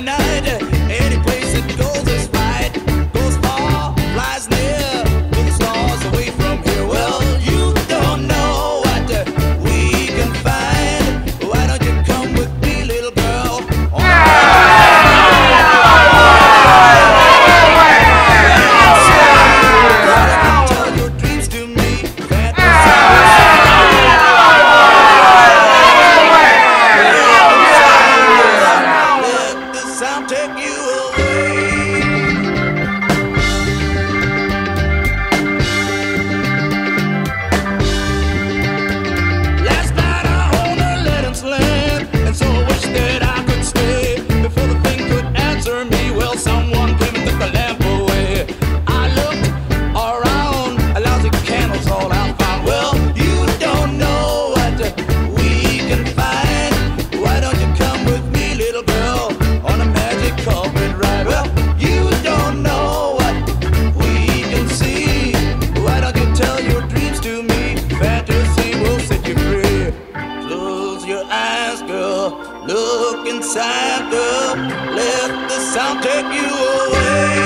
night. Música eyes, girl. Look inside, girl. Let the sound take you away.